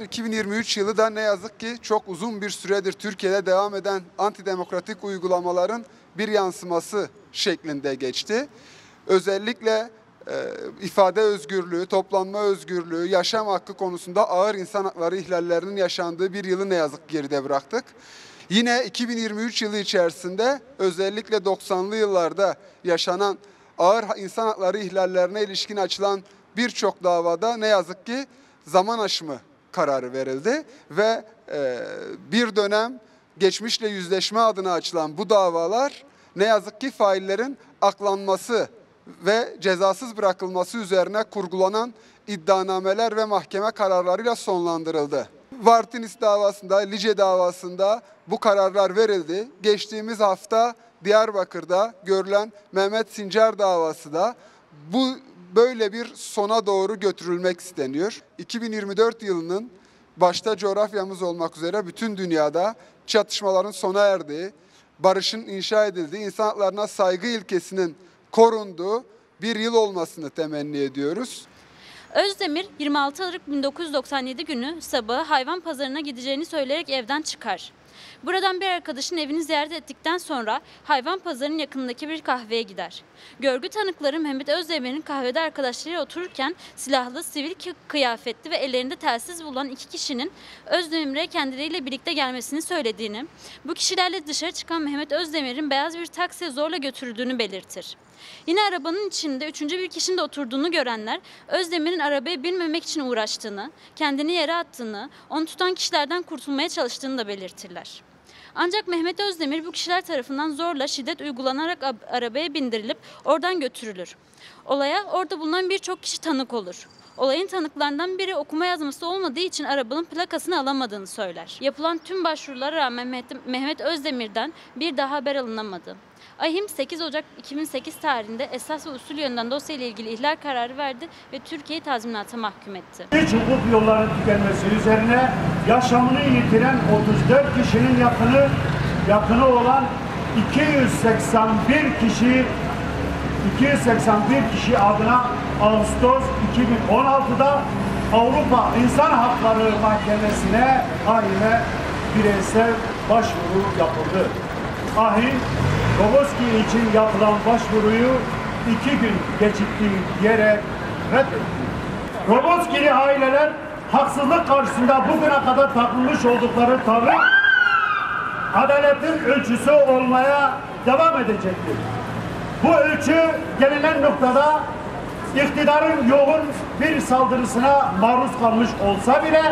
2023 yılı da ne yazık ki çok uzun bir süredir Türkiye'de devam eden antidemokratik uygulamaların bir yansıması şeklinde geçti. Özellikle e, ifade özgürlüğü, toplanma özgürlüğü, yaşam hakkı konusunda ağır insan hakları ihlallerinin yaşandığı bir yılı ne yazık ki geride bıraktık. Yine 2023 yılı içerisinde özellikle 90'lı yıllarda yaşanan ağır insan hakları ihlallerine ilişkin açılan birçok davada ne yazık ki zaman aşımı kararı verildi ve e, bir dönem geçmişle yüzleşme adına açılan bu davalar ne yazık ki faillerin aklanması ve cezasız bırakılması üzerine kurgulanan iddianameler ve mahkeme kararlarıyla sonlandırıldı. Vartinis davasında, Lice davasında bu kararlar verildi. Geçtiğimiz hafta Diyarbakır'da görülen Mehmet Sincar davası da bu böyle bir sona doğru götürülmek isteniyor. 2024 yılının başta coğrafyamız olmak üzere bütün dünyada çatışmaların sona erdiği, barışın inşa edildiği, insan haklarına saygı ilkesinin korunduğu bir yıl olmasını temenni ediyoruz. Özdemir 26 Aralık 1997 günü sabahı hayvan pazarına gideceğini söyleyerek evden çıkar. Buradan bir arkadaşın evini ziyaret ettikten sonra hayvan pazarının yakınındaki bir kahveye gider. Görgü tanıkları Mehmet Özdemir'in kahvede arkadaşlarıyla otururken silahlı, sivil kıyafetli ve ellerinde telsiz bulunan iki kişinin Özdemir'e kendileriyle birlikte gelmesini söylediğini, bu kişilerle dışarı çıkan Mehmet Özdemir'in beyaz bir taksiye zorla götürüldüğünü belirtir. Yine arabanın içinde üçüncü bir kişinin de oturduğunu görenler Özdemir'in arabaya binmemek için uğraştığını, kendini yere attığını, onu tutan kişilerden kurtulmaya çalıştığını da belirtirler. Ancak Mehmet Özdemir bu kişiler tarafından zorla şiddet uygulanarak arabaya bindirilip oradan götürülür. Olaya orada bulunan birçok kişi tanık olur. Olayın tanıklarından biri okuma yazması olmadığı için arabanın plakasını alamadığını söyler. Yapılan tüm başvurulara rağmen Mehmet Özdemir'den bir daha haber alınamadı. AHİM 8 Ocak 2008 tarihinde esas ve usul yönünden dosyayla ilgili ihlal kararı verdi ve Türkiye'yi tazminata mahkum etti. İç hukuk yolların tükenmesi üzerine yaşamını yitiren 34 kişinin yakını yakını olan 281 kişi 281 kişi adına Ağustos 2016'da Avrupa İnsan Hakları Mahkemesi'ne AİM'e bireysel başvuru yapıldı. AİM Roboski için yapılan başvuruyu iki gün geciktiği yere reddetti. Roboskili aileler haksızlık karşısında bugüne kadar takılmış oldukları tavır adaletin ölçüsü olmaya devam edecektir. Bu ölçü gelinen noktada iktidarın yoğun bir saldırısına maruz kalmış olsa bile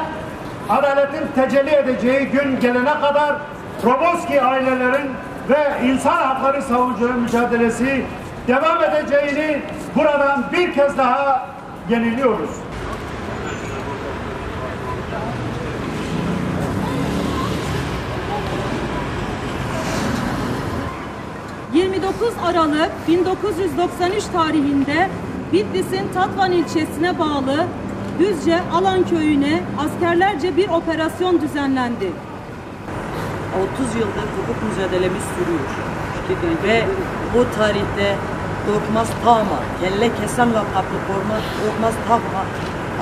adaletin tecelli edeceği gün gelene kadar Roboski ailelerin ve insan hakları savunucuların mücadelesi devam edeceğini buradan bir kez daha yeniliyoruz. ...29 Aralık 1993 tarihinde Bitlis'in Tatvan ilçesine bağlı Düzce Alan köyüne askerlerce bir operasyon düzenlendi. 30 yıldır hukuk mücadelemiz sürüyor. Ve bu tarihte Korkmaz Tağma, Kelle Kesen lakaplı Korkmaz Tağma,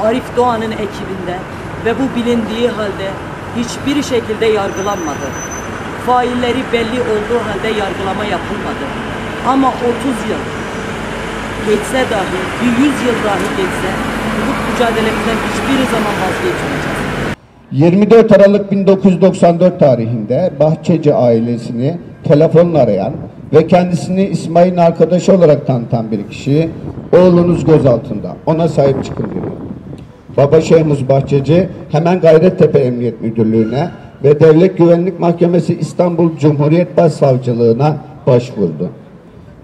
Arif Doğan'ın ekibinde ve bu bilindiği halde hiçbir şekilde yargılanmadı. Failleri belli olduğu halde yargılama yapılmadı. Ama 30 yıl geçse dahi, bir 100 yıl dahi geçse hukuk mücadelemizden hiçbir zaman vazgeçmeyeceğiz. 24 Aralık 1994 tarihinde Bahçeci ailesini telefonla arayan ve kendisini İsmail'in arkadaşı olarak tanıtan bir kişi oğlunuz gözaltında ona sahip çıkın diyor. Baba Şehmuz Bahçeci hemen Gayrettepe Emniyet Müdürlüğü'ne ve Devlet Güvenlik Mahkemesi İstanbul Cumhuriyet Başsavcılığına başvurdu.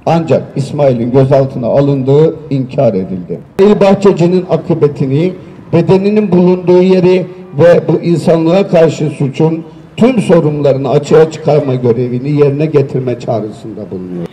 Ancak İsmail'in gözaltına alındığı inkar edildi. İl Bahçeci'nin akıbetini, bedeninin bulunduğu yeri ve bu insanlığa karşı suçun tüm sorunlarını açığa çıkarma görevini yerine getirme çağrısında bulunuyor.